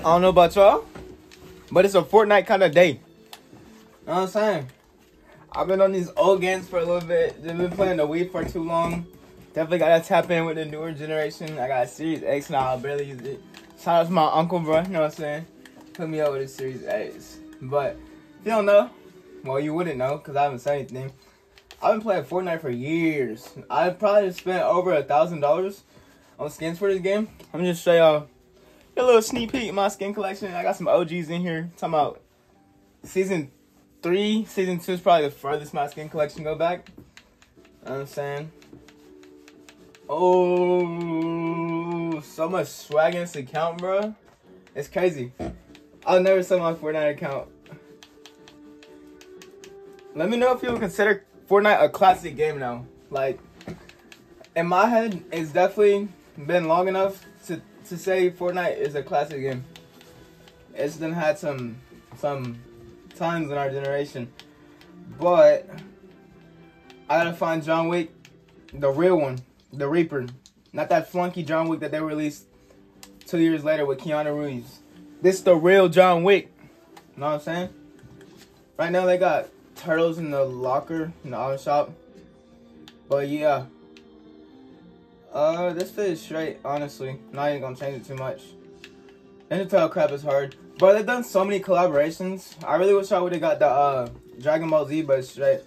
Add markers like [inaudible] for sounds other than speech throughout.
I don't know about y'all, but it's a Fortnite kind of day. You know what I'm saying? I've been on these old games for a little bit. Just been playing the Wii for too long. Definitely gotta tap in with the newer generation. I got Series X now. I barely use it. Shout out to my uncle, bro. You know what I'm saying? Put me up with a Series X. But if you don't know, well, you wouldn't know because I haven't said anything. I've been playing Fortnite for years. I've probably spent over a thousand dollars on skins for this game. I'm just show y'all a little sneak peek my skin collection. I got some OGs in here. Talking about season three, season two is probably the furthest my skin collection go back. You know what I'm saying? Oh, so much swag in this account, bro. It's crazy. I'll never sell my Fortnite account. Let me know if you consider Fortnite a classic game now. Like, in my head, it's definitely been long enough to, to say Fortnite is a classic game. It's then had some some times in our generation. But I gotta find John Wick, the real one, the Reaper. Not that flunky John Wick that they released two years later with Keanu Reeves. This is the real John Wick. You know what I'm saying? Right now they got turtles in the locker in the auto shop. But yeah. Uh this is straight, honestly. Not even gonna change it too much. Intel crap is hard. But they've done so many collaborations. I really wish I would have got the uh Dragon Ball Z, but straight.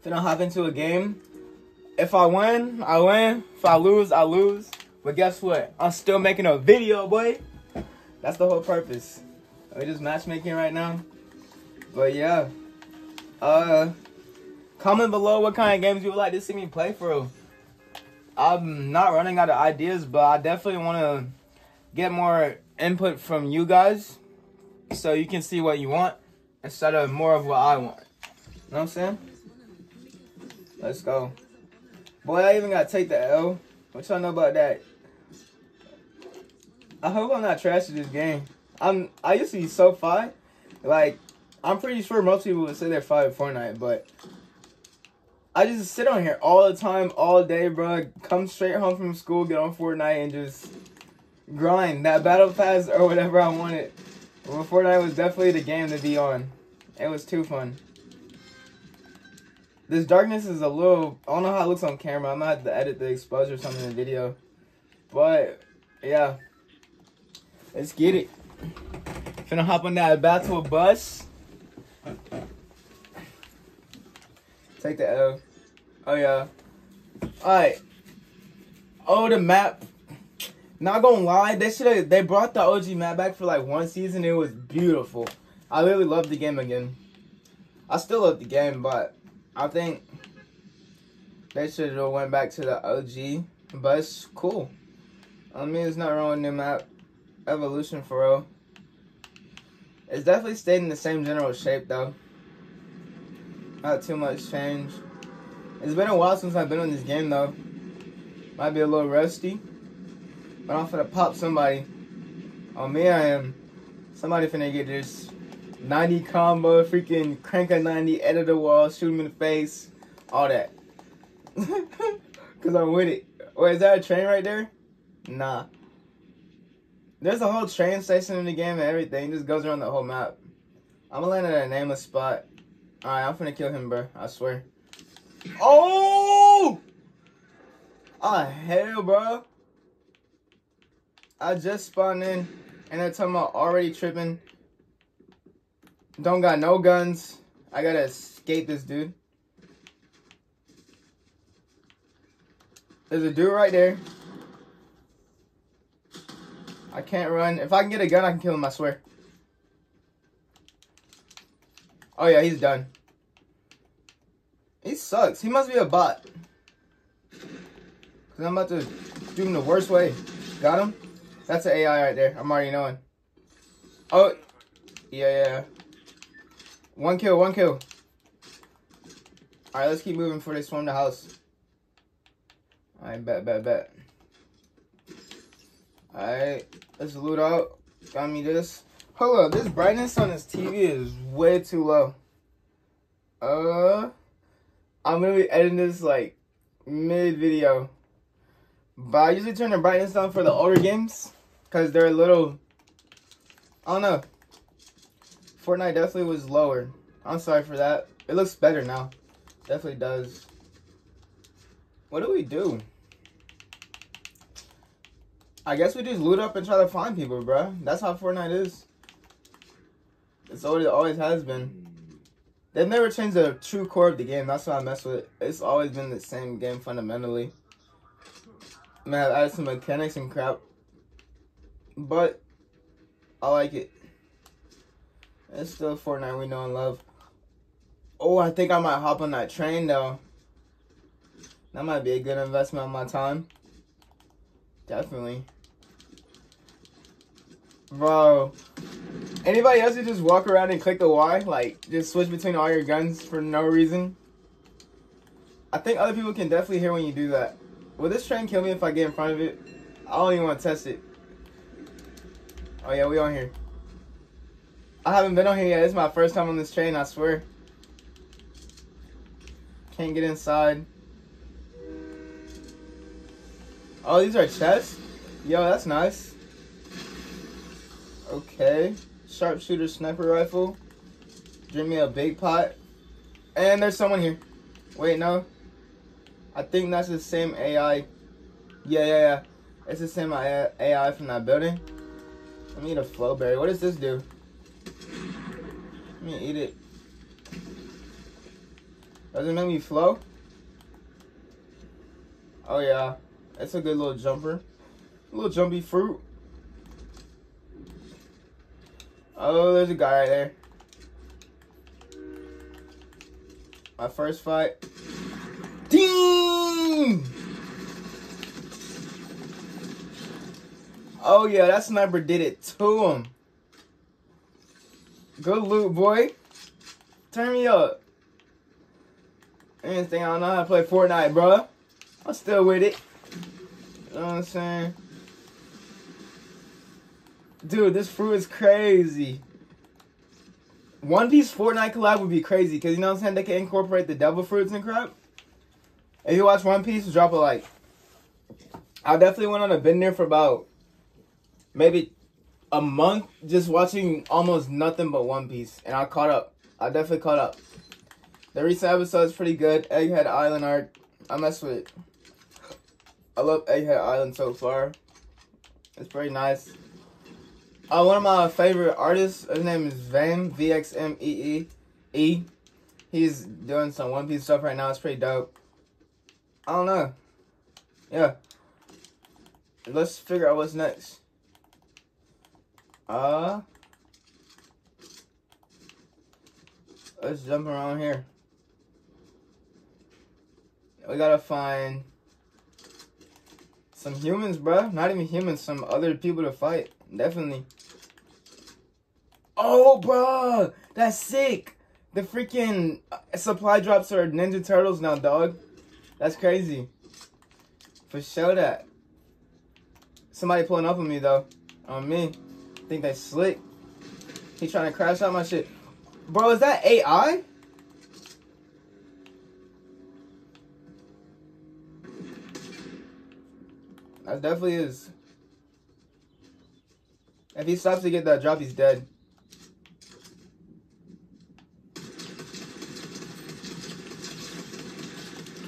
If I don't hop into a game, if I win, I win. If I lose, I lose. But guess what? I'm still making a video, boy. That's the whole purpose. We're just matchmaking right now. But yeah. Uh comment below what kind of games you would like to see me play for. I'm not running out of ideas, but I definitely want to get more input from you guys so you can see what you want instead of more of what I want. You know what I'm saying? Let's go. Boy, I even got to take the L. What y'all know about that? I hope I'm not trash at this game. I'm I used to be so fine. Like I'm pretty sure most people would say they're fine at Fortnite, but I just sit on here all the time, all day, bro. Come straight home from school, get on Fortnite, and just grind that battle pass or whatever I wanted. Well, Fortnite was definitely the game to be on. It was too fun. This darkness is a little. I don't know how it looks on camera. I'm gonna have to edit the exposure or something in the video. But yeah, let's get it. Finna hop on that battle bus. Take the L. Oh yeah. Alright. Oh the map. Not gonna lie, they should have they brought the OG map back for like one season. It was beautiful. I really loved the game again. I still love the game, but I think they should have went back to the OG. But it's cool. I mean, it's not wrong with new map. Evolution for real. It's definitely stayed in the same general shape though. Not too much change. It's been a while since I've been on this game though. Might be a little rusty. But I'm finna pop somebody. On me I am. Somebody finna get this 90 combo, freaking crank a 90, edit the wall, shoot him in the face, all that. [laughs] Cause I'm with it. Wait, is that a train right there? Nah. There's a whole train station in the game and everything. It just goes around the whole map. I'm gonna land at a nameless spot. Alright, I'm finna kill him, bro. I swear. Oh! Oh, hell, bro. I just spawned in, and they're talking about already tripping. Don't got no guns. I gotta escape this dude. There's a dude right there. I can't run. If I can get a gun, I can kill him, I swear. Oh yeah, he's done. He sucks. He must be a bot. Cause I'm about to do him the worst way. Got him? That's an AI right there. I'm already knowing. Oh, yeah, yeah. One kill, one kill. All right, let's keep moving before they swarm the house. Right, bet, bet, bet. All right, let's loot out. Got me this. Hold up, this brightness on this TV is way too low. Uh, I'm gonna be editing this like mid video. But I usually turn the brightness down for the older games. Because they're a little... I don't know. Fortnite definitely was lower. I'm sorry for that. It looks better now. Definitely does. What do we do? I guess we just loot up and try to find people, bro. That's how Fortnite is. It's always always has been. They've never changed the true core of the game. That's why I mess with it. It's always been the same game fundamentally. Man, I have added some mechanics and crap. But I like it. It's still Fortnite we know and love. Oh, I think I might hop on that train though. That might be a good investment of my time. Definitely. Bro. Anybody else who just walk around and click the Y? Like, just switch between all your guns for no reason? I think other people can definitely hear when you do that. Will this train kill me if I get in front of it? I don't even want to test it. Oh yeah, we on here. I haven't been on here yet. It's my first time on this train, I swear. Can't get inside. Oh, these are chests? Yo, that's nice. Okay. Sharpshooter sniper rifle. Give me a big pot. And there's someone here. Wait, no. I think that's the same AI. Yeah, yeah, yeah. It's the same AI from that building. Let me eat a flowberry. What does this do? Let me eat it. Does it make me flow? Oh yeah. It's a good little jumper. A little jumpy fruit. Oh, there's a guy right there. My first fight. Ding! Oh yeah, that sniper did it to him. Good loot, boy. Turn me up. Anything I don't know how to play Fortnite, bro. I'm still with it. You know what I'm saying? Dude, this fruit is crazy. One Piece Fortnite collab would be crazy because you know what I'm saying? They can incorporate the devil fruits and crap. If you watch One Piece, drop a like. I definitely went on a bender for about maybe a month just watching almost nothing but One Piece, and I caught up. I definitely caught up. The recent episode is pretty good. Egghead Island art, I mess with it. I love Egghead Island so far. It's pretty nice. Uh, one of my favorite artists, his name is Van, V-X-M-E-E-E. -E. He's doing some One Piece stuff right now. It's pretty dope. I don't know. Yeah. Let's figure out what's next. Uh, let's jump around here. We gotta find some humans, bro. Not even humans, some other people to fight. Definitely. Oh, bro, that's sick. The freaking uh, supply drops are Ninja Turtles now, dog. That's crazy. For sure that. Somebody pulling up on me, though. On me. I Think they slick. He trying to crash out my shit. Bro, is that AI? That definitely is. If he stops to get that drop, he's dead.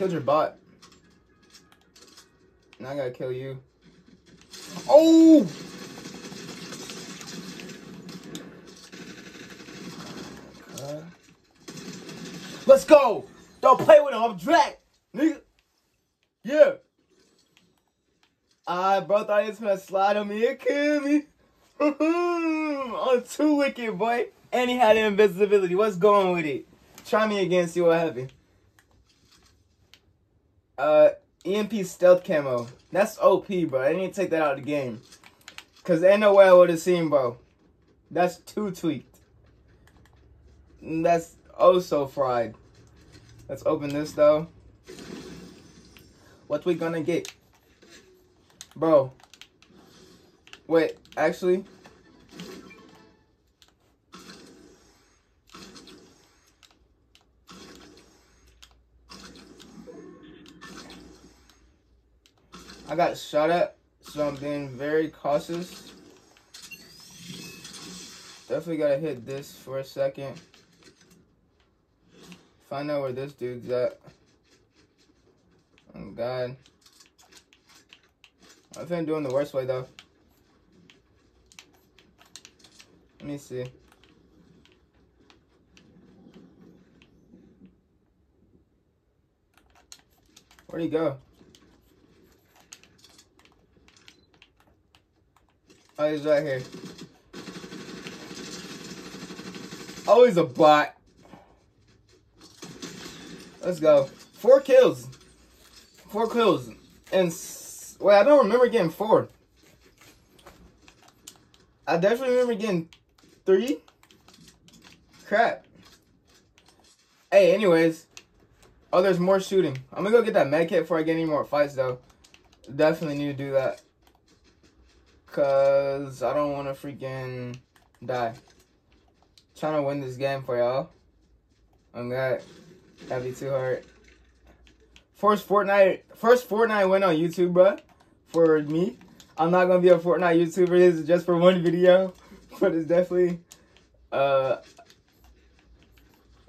Killed your bot. Now I gotta kill you. Oh! Uh, let's go. Don't play with him. I'm Drak. Nigga. Yeah. I bro thought he gonna slide on me and kill me. [laughs] I'm too wicked, boy. And he had invisibility. What's going with it? Try me again, see what happens. Uh, EMP stealth camo. That's OP, bro. I need to take that out of the game. Cause ain't no way I would have seen, bro. That's too tweaked. That's oh so fried. Let's open this though. What we gonna get? Bro. Wait, actually. I got shot at So I'm being very cautious. Definitely gotta hit this for a second. Find out where this dude's at. Oh god. I think I'm doing the worst way though. Let me see. Where'd he go? Oh, he's right here. Oh, he's a bot. Let's go. Four kills. Four kills. And, wait, I don't remember getting four. I definitely remember getting three. Crap. Hey, anyways. Oh, there's more shooting. I'm gonna go get that med kit before I get any more fights, though. Definitely need to do that. Because I don't want to freaking die. Trying to win this game for y'all. I'm that. That'd be too hard. First Fortnite, first Fortnite win on YouTube, bro. For me. I'm not to be a Fortnite YouTuber. This is just for one video. [laughs] But it's definitely... Uh,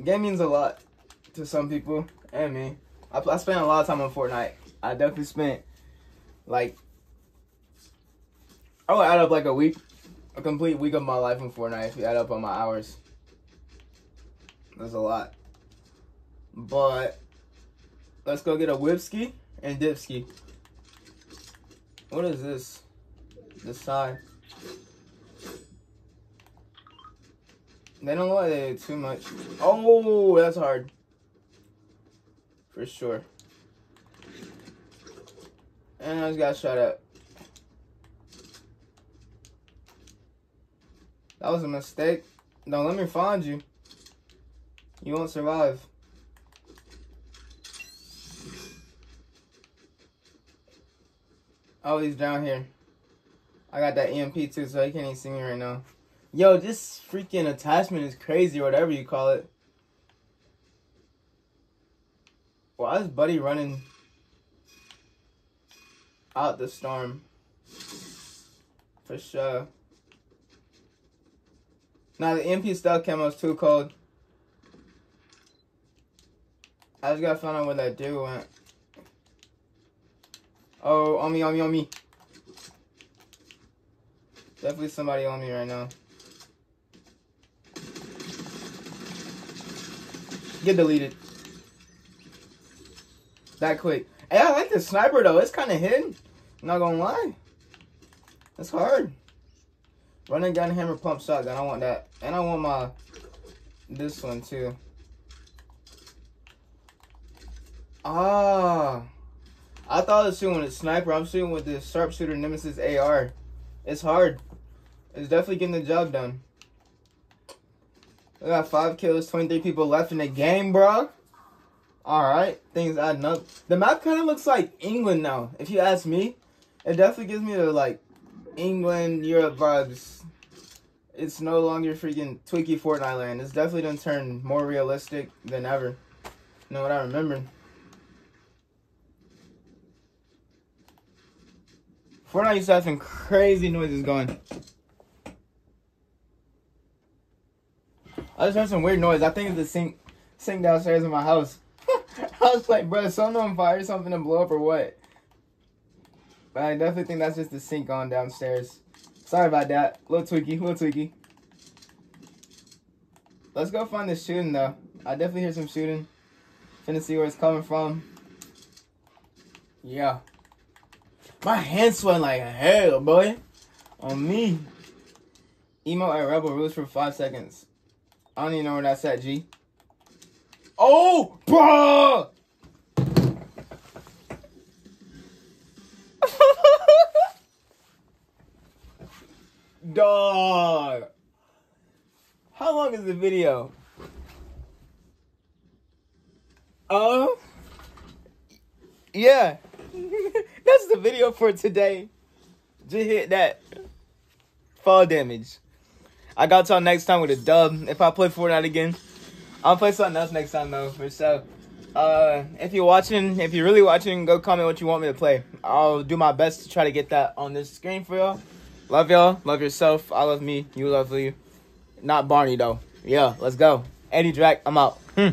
game means a lot to some people and me. I, I spent a lot of time on Fortnite. I definitely spent like I would add up like a week, a complete week of my life in Fortnite if you add up on my hours. That's a lot. But let's go get a whipski and dipski. What is this? This side. They don't like they too much. Oh, that's hard. For sure. And I just got shot up. That was a mistake. Don't let me find you. You won't survive. Oh, he's down here. I got that EMP too, so he can't even see me right now. Yo, this freaking attachment is crazy, or whatever you call it. Why is Buddy running out the storm? For sure. Now the EMP stealth camo is too cold. I just gotta find out where that dude went. Oh, on me, on me, on me. Definitely somebody on me right now. Get deleted. That quick. Hey, I like the sniper though. It's kind of hidden. Not gonna lie. It's hard. Running gun, hammer, pump, shotgun. I want that. And I want my, this one too. Ah. I thought I was shooting with a sniper. I'm shooting with the sharpshooter Nemesis AR. It's hard. It's definitely getting the job done. We got five kills, 23 people left in the game, bro. Alright, things adding up. The map kind of looks like England now, if you ask me. It definitely gives me the, like, England, Europe vibes. It's no longer freaking Twiki Fortnite land. It's definitely done turn more realistic than ever. You know what I remember? Fortnite used to have some crazy noises going. I just heard some weird noise. I think it's the sink, sink downstairs in my house. [laughs] I was like, bro, something on fire, something to blow up or what? But I definitely think that's just the sink on downstairs. Sorry about that. Little tweaky, little tweaky. Let's go find the shooting though. I definitely hear some shooting. Finna see where it's coming from. Yeah. My hands sweating like hell, boy. On me. Emo at Rebel Rules for five seconds. I don't even know where that's at, G. Oh, bruh! Dog. How long is the video? Oh. Uh, yeah. [laughs] That's the video for today. Just hit that. Fall damage. I got y'all next time with a dub. If I play Fortnite again, I'll play something else next time though, for sure. Uh, if you're watching, if you're really watching, go comment what you want me to play. I'll do my best to try to get that on this screen for y'all. Love y'all. Love yourself. I love me. You love you. Not Barney though. Yeah, let's go. 80Drak, I'm out. Hmm.